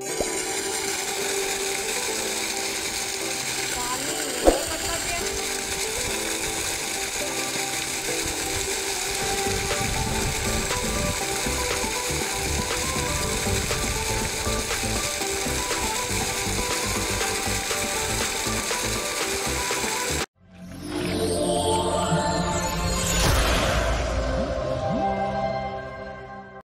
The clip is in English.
you